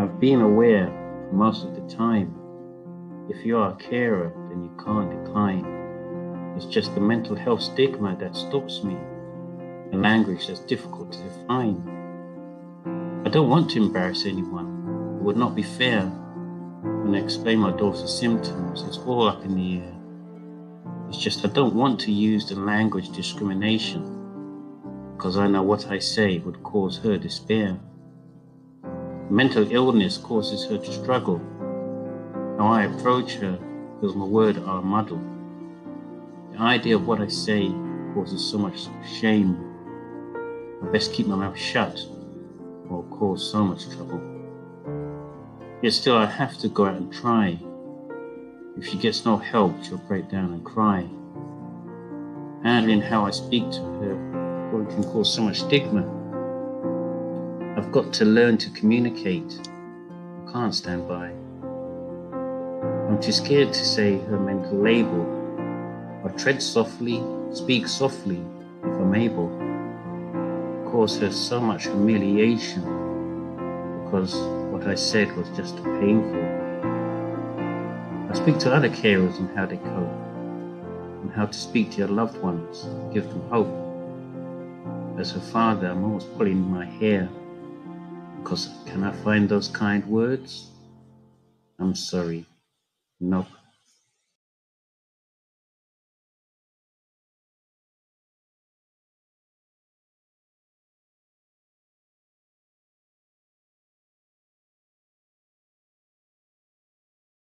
I've been aware most of the time. If you are a carer, then you can't decline. It's just the mental health stigma that stops me, a language that's difficult to define. I don't want to embarrass anyone. It would not be fair. When I explain my daughter's symptoms, it's all up in the air. It's just I don't want to use the language discrimination because I know what I say would cause her despair. Mental illness causes her to struggle. How I approach her because my words are muddled. The idea of what I say causes so much shame. I best keep my mouth shut or cause so much trouble. Yet still I have to go out and try. If she gets no help, she'll break down and cry. Handling how I speak to her can cause so much stigma. I've got to learn to communicate. I can't stand by. I'm too scared to say her mental label. I tread softly, speak softly if I'm able. Cause her so much humiliation because what I said was just painful. I speak to other carers on how they cope and how to speak to your loved ones, give them hope. As her father, I'm always pulling my hair because can I find those kind words? I'm sorry. Nope.